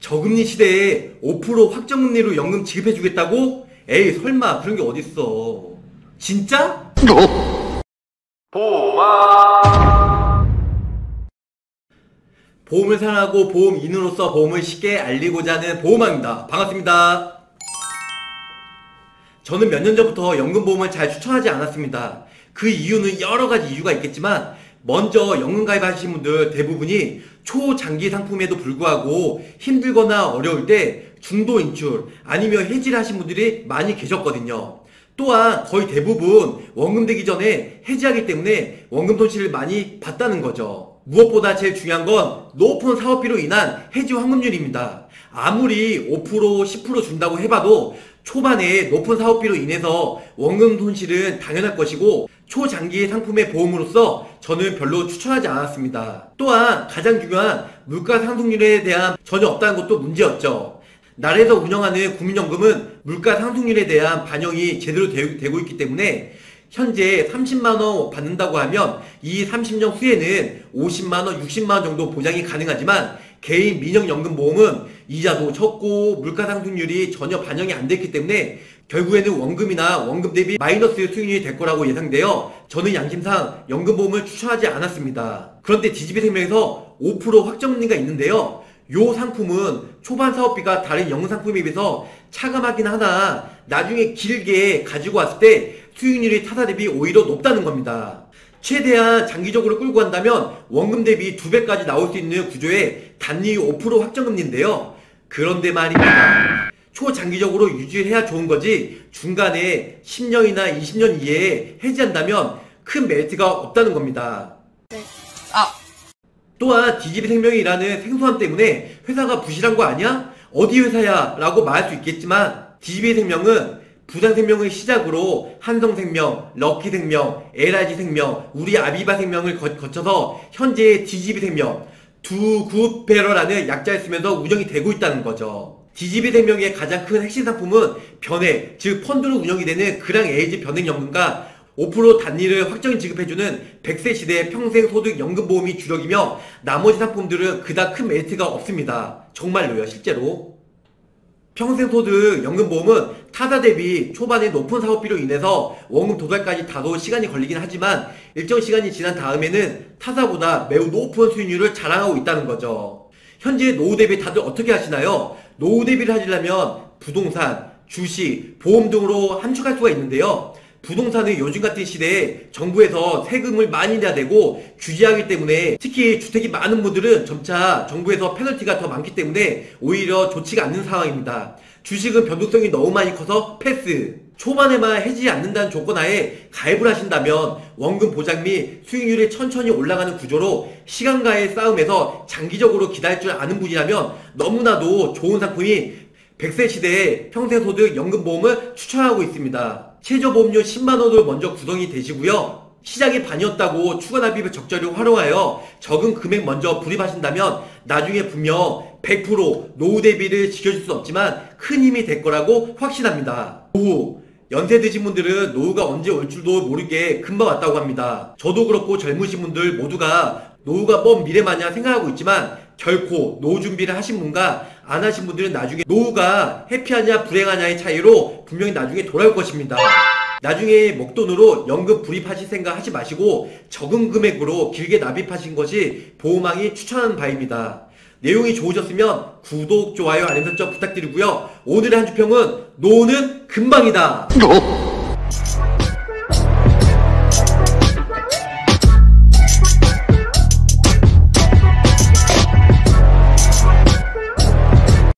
저금리 시대에 5% 확정금리로 연금 지급해주겠다고? 에이 설마 그런 게 어딨어. 진짜? 보험을 사랑하고 보험인으로서 보험을 쉽게 알리고자 하는 보험왕입니다. 반갑습니다. 저는 몇 년 전부터 연금보험을 잘 추천하지 않았습니다. 그 이유는 여러 가지 이유가 있겠지만 먼저 연금 가입하신 분들 대부분이 초장기 상품에도 불구하고 힘들거나 어려울 때 중도 인출 아니면 해지를 하신 분들이 많이 계셨거든요. 또한 거의 대부분 원금 되기 전에 해지하기 때문에 원금 손실을 많이 봤다는 거죠. 무엇보다 제일 중요한 건 높은 사업비로 인한 해지 환급률입니다. 아무리 5% 10% 준다고 해봐도 초반에 높은 사업비로 인해서 원금 손실은 당연할 것이고 초장기 상품의 보험으로서 저는 별로 추천하지 않았습니다. 또한 가장 중요한 물가 상승률에 대한 전혀 없다는 것도 문제였죠. 나라에서 운영하는 국민연금은 물가 상승률에 대한 반영이 제대로 되, 고 있기 때문에 현재 30만원 받는다고 하면 이 30년 후에는 50만원, 60만원 정도 보장이 가능하지만 개인 민영연금보험은 이자도 적고 물가상승률이 전혀 반영이 안 됐기 때문에 결국에는 원금이나 원금 대비 마이너스 수익률이 될 거라고 예상되어 저는 양심상 연금보험을 추천하지 않았습니다. 그런데 디지비생명에서 5% 확정금리가 있는데요. 요 상품은 초반 사업비가 다른 연금 상품에 비해서 차감하긴 하나 나중에 길게 가지고 왔을 때 수익률이 타사 대비 오히려 높다는 겁니다. 최대한 장기적으로 끌고 간다면 원금 대비 두 배까지 나올 수 있는 구조의 단위 5% 확정금리인데요. 그런데 말입니다. 초장기적으로 유지해야 좋은 거지 중간에 10년이나 20년 이내에 해지한다면 큰 메리트가 없다는 겁니다. 네. 아, 또한 DGB 생명이라는 생소함 때문에 회사가 부실한 거 아니야? 어디 회사야? 라고 말할 수 있겠지만 DGB 생명은 부산생명의 시작으로 한성생명, 럭키생명, LIG생명, 우리 아비바 생명을 거, 쳐서 현재 DGB생명 두굿베러라는 약자를 쓰면서 운영이 되고 있다는 거죠. DGB생명의 가장 큰 핵심 상품은 변액, 즉 펀드로 운영이 되는 그랑 에이지 변액연금과 5% 단위를 확정 지급해주는 100세 시대 평생소득연금보험이 주력이며 나머지 상품들은 그닥 큰 메리트가 없습니다. 정말로요, 실제로. 평생소득 연금보험은 타사 대비 초반에 높은 사업비로 인해서 원금 도달까지 다소 시간이 걸리긴 하지만 일정 시간이 지난 다음에는 타사보다 매우 높은 수익률을 자랑하고 있다는 거죠. 현재 노후 대비 다들 어떻게 하시나요? 노후 대비를 하시려면 부동산, 주식, 보험 등으로 함축할 수가 있는데요. 부동산은 요즘 같은 시대에 정부에서 세금을 많이 내야 되고 규제하기 때문에 특히 주택이 많은 분들은 점차 정부에서 페널티가 더 많기 때문에 오히려 좋지가 않는 상황입니다. 주식은 변동성이 너무 많이 커서 패스. 초반에만 해지지 않는다는 조건 하에 가입을 하신다면 원금 보장 및 수익률이 천천히 올라가는 구조로 시간과의 싸움에서 장기적으로 기다릴 줄 아는 분이라면 너무나도 좋은 상품이 100세 시대에 평생소득 연금보험을 추천하고 있습니다. 최저보험료 10만원으로 먼저 구성이 되시고요. 시작이 반이었다고 추가 납입을 적절히 활용하여 적은 금액 먼저 불입하신다면 나중에 분명 100% 노후 대비를 지켜줄 수 없지만 큰 힘이 될 거라고 확신합니다. 노후 연세 드신 분들은 노후가 언제 올 줄도 모르게 금방 왔다고 합니다. 저도 그렇고 젊으신 분들 모두가 노후가 먼 미래 마냥 생각하고 있지만 결코 노후 준비를 하신 분과 안 하신 분들은 나중에 노후가 해피하냐 불행하냐의 차이로 분명히 나중에 돌아올 것입니다. 나중에 목돈으로 연금 불입하실 생각 하지 마시고 적은 금액으로 길게 납입하신 것이 보험왕이 추천하는 바입니다. 내용이 좋으셨으면 구독, 좋아요, 알림 설정 부탁드리고요. 오늘의 한 주평은 노후는 금방이다.